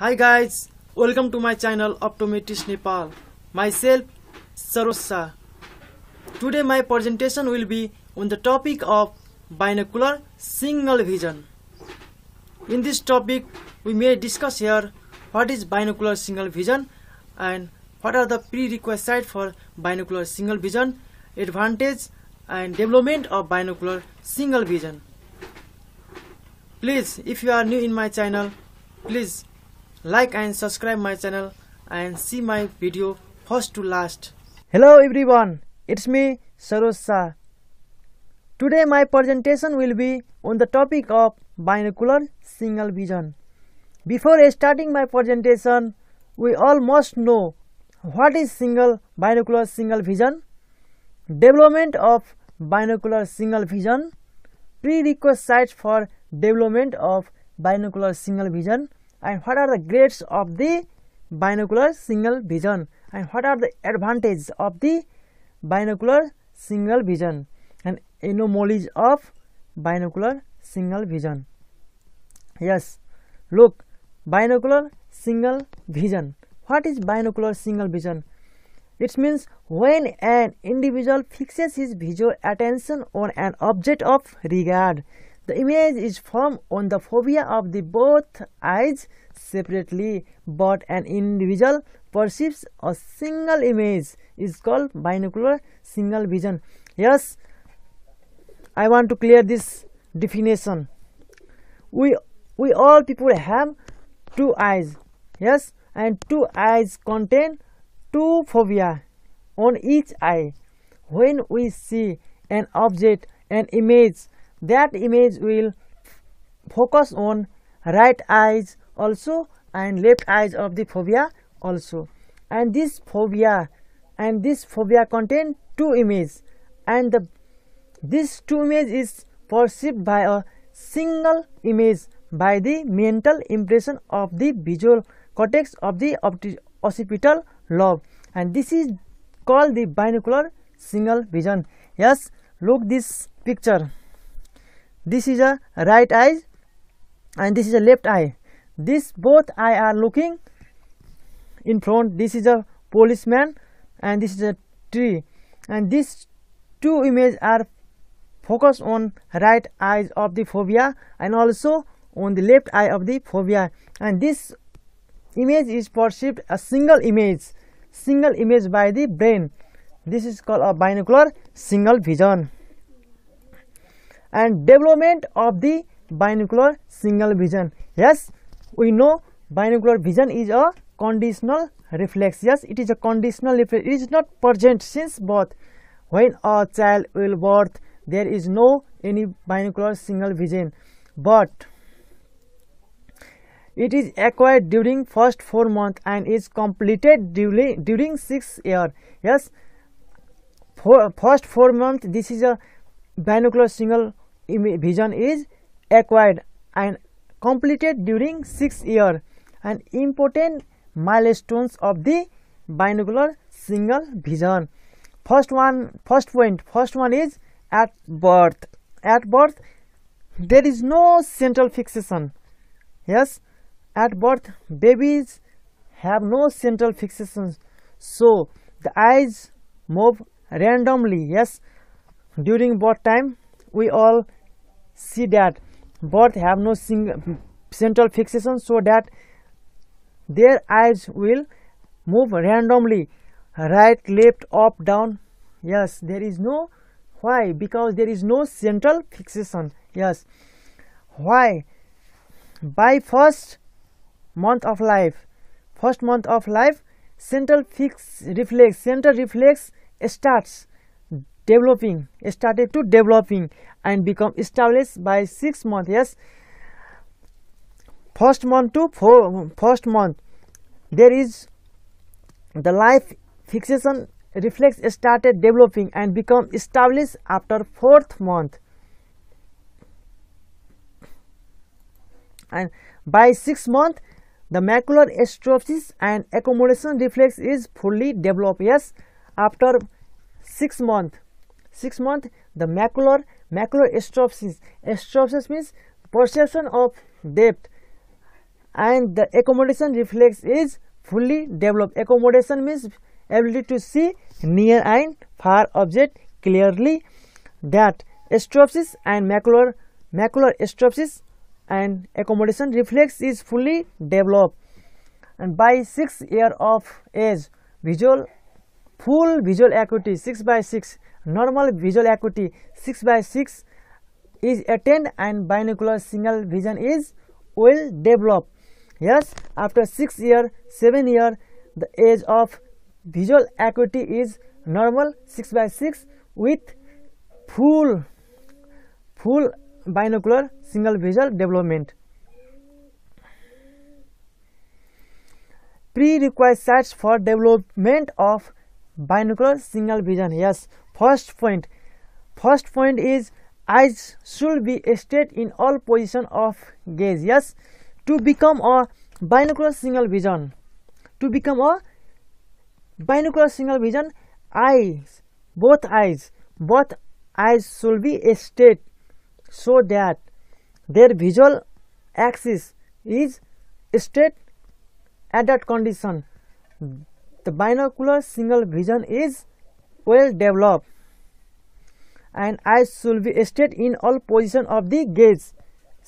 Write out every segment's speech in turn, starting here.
Hi guys, welcome to my channel Optometrist Nepal. Myself Sarosa. Today my presentation will be on the topic of binocular single vision. In this topic, we may discuss here what is binocular single vision and what are the prerequisites for binocular single vision, advantage and development of binocular single vision. Please, if you are new in my channel, please like and subscribe my channel and see my video first to last. Hello everyone, it's me Saroj Shah. Today my presentation will be on the topic of binocular single vision. Before starting my presentation, we all must know what is single binocular single vision, development of binocular single vision, prerequisites for development of binocular single vision and what are the grades of the binocular single vision? And what are the advantages of the binocular single vision? And anomalies of binocular single vision. Yes. Look binocular single vision. What is binocular single vision? It means when an individual fixes his visual attention on an object of regard the image is formed on the fovea of the both eyes separately, but an individual perceives a single image is called binocular single vision. Yes, I want to clear this definition. We we all people have two eyes. Yes, and two eyes contain two fovea on each eye. When we see an object, an image, that image will focus on right eyes also and left eyes of the fovea also. And this fovea and this fovea contain two images. And the this two image is perceived by a single image by the mental impression of the visual cortex of the occipital lobe. And this is called the binocular single vision. Yes look this picture this is a right eye and this is a left eye. This both eye are looking in front. This is a policeman and this is a tree. And these two images are focused on right eyes of the fovea and also on the left eye of the fovea. And this image is perceived a single image single image by the brain. This is called a binocular single vision and development of the binocular single vision. Yes we know binocular vision is a conditional reflex. Yes it is a conditional reflex. It is not present since birth. When a child will birth there is no any binocular single vision. But it is acquired during first four months and is completed during during six year. Yes for first four months this is a binocular single vision is acquired and completed during six year and important milestones of the binocular single vision. First one first point first one is at birth. At birth there is no central fixation. Yes at birth babies have no central fixation so the eyes move randomly. Yes during birth time we all see that both have no single central fixation so that their eyes will move randomly right left up down. Yes there is no why? Because there is no central fixation. Yes. Why? By first month of life first month of life central fix reflex central reflex starts developing started to developing and become established by six months yes. First month to four first month there is the life fixation reflex started developing and become established after fourth month. And by six month the macular stropsis and accommodation reflex is fully developed yes. After six month six month the macular macular stropsis stropsis means perception of depth. And the accommodation reflex is fully developed. Accommodation means ability to see near and far object clearly. That stropsis and macular macular stropsis and accommodation reflex is fully developed. And by 6 year of age visual full visual acuity 6 by 6 normal visual acuity 6 by 6 is attained and binocular single vision is well developed yes after 6 year 7 year the age of visual acuity is normal 6 by 6 with full full binocular single visual development prerequisites for development of binocular single vision yes first point. First point is eyes should be straight in all position of gaze yes? To become a binocular single vision. To become a binocular single vision eyes both eyes both eyes should be straight so that their visual axis is straight at that condition. The binocular single vision is well developed and eyes should be straight in all position of the gaze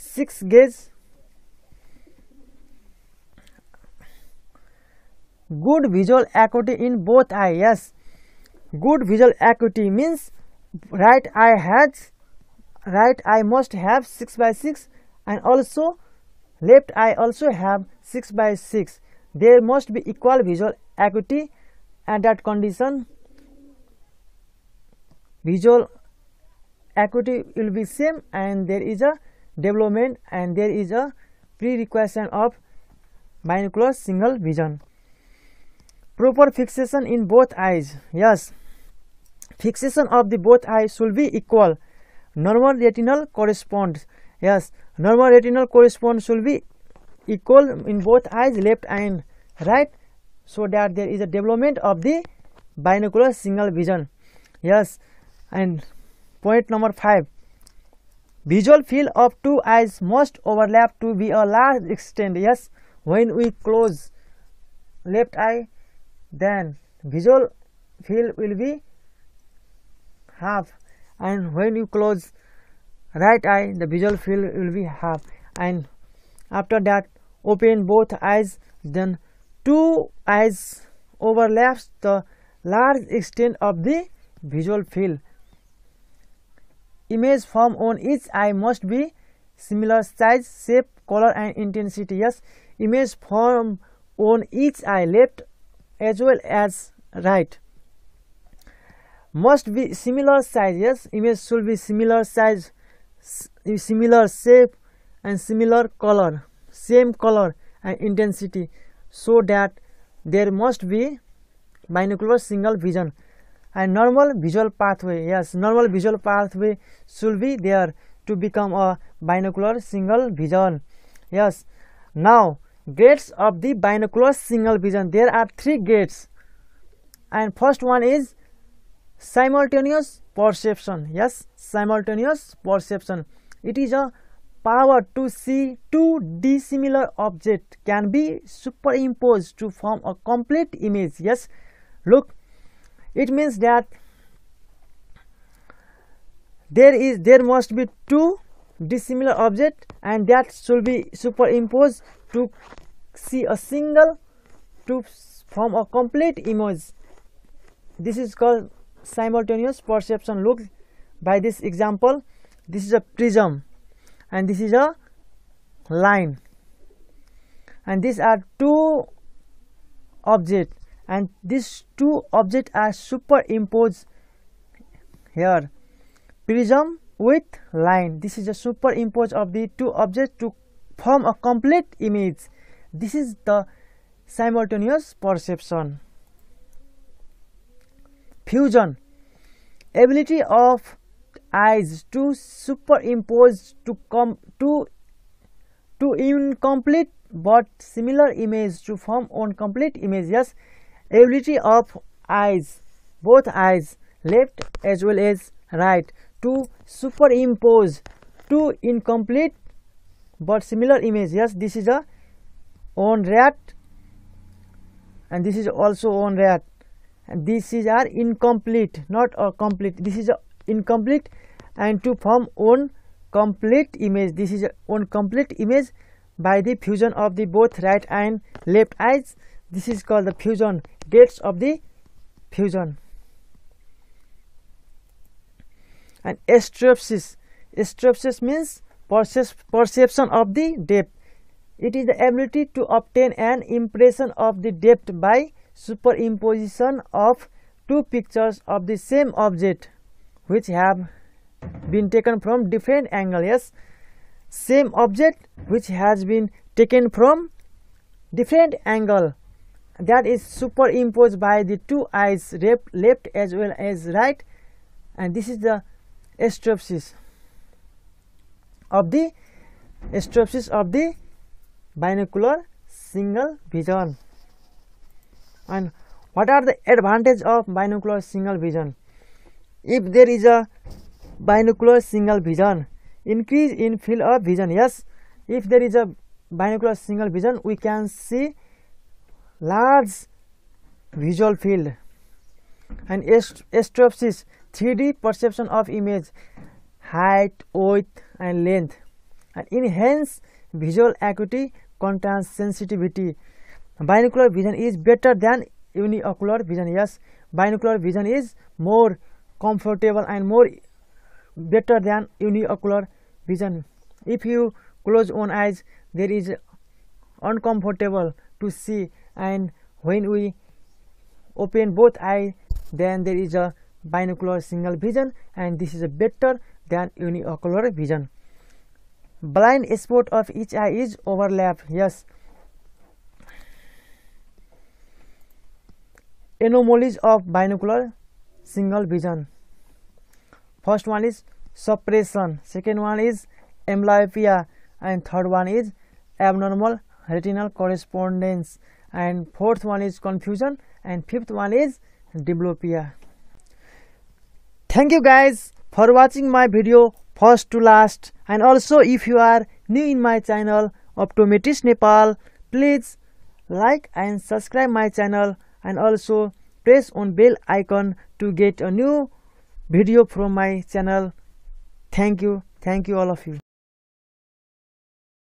six gaze good visual acuity in both eyes yes. Good visual acuity means right eye has right eye must have 6 by 6 and also left eye also have 6 by 6 there must be equal visual acuity at that condition. Visual acuity will be same and there is a development and there is a prerequisite of binocular single vision. Proper fixation in both eyes. Yes. Fixation of the both eyes should be equal. Normal retinal corresponds yes. Normal retinal correspond should be equal in both eyes left and right so that there is a development of the binocular single vision. Yes. And point number 5 visual field of two eyes must overlap to be a large extent yes. When we close left eye then visual field will be half. And when you close right eye the visual field will be half. And after that open both eyes then two eyes overlaps the large extent of the visual field image form on each eye must be similar size shape color and intensity. Yes image form on each eye left as well as right must be similar size. Yes image should be similar size similar shape and similar color same color and intensity so that there must be binocular single vision and normal visual pathway yes normal visual pathway should be there to become a binocular single vision yes now gates of the binocular single vision there are three gates and first one is simultaneous perception yes simultaneous perception it is a power to see two dissimilar objects can be superimposed to form a complete image yes look it means that there is there must be two dissimilar object and that should be superimposed to see a single to form a complete image. This is called simultaneous perception. Look by this example. This is a prism and this is a line. And these are two objects and these two objects are superimposed here. Prism with line. This is a superimpose of the two objects to form a complete image. This is the simultaneous perception. Fusion. Ability of eyes to superimpose to come to to incomplete but similar image to form one complete image. Yes ability of eyes both eyes left as well as right. To superimpose two incomplete but similar image. Yes this is a on rat and this is also on rat and this is are incomplete not a complete. This is a incomplete and to form one complete image. This is a one complete image by the fusion of the both right and left eyes this is called the fusion gates of the fusion. And estropsis estropsis means perception of the depth. It is the ability to obtain an impression of the depth by superimposition of two pictures of the same object which have been taken from different angles yes same object which has been taken from different angle that is superimposed by the two eyes left, as well as right. And this is the estropsis of the estropsis of the binocular single vision. And what are the advantage of binocular single vision? If there is a binocular single vision increase in field of vision. Yes if there is a binocular single vision we can see large visual field. And estropsis 3d perception of image height width and length. And enhance visual acuity contrast sensitivity. Binocular vision is better than uniocular vision yes. Binocular vision is more comfortable and more better than uniocular vision. If you close one eyes there is uncomfortable to see and when we open both eye then there is a binocular single vision and this is better than uniocular vision. Blind spot of each eye is overlap yes. Anomalies of binocular single vision. First one is suppression second one is amblyopia and third one is abnormal retinal correspondence and fourth one is confusion and fifth one is diplopia. Thank you guys for watching my video first to last. And also if you are new in my channel optometrist nepal please like and subscribe my channel. And also press on bell icon to get a new video from my channel. Thank you. Thank you all of you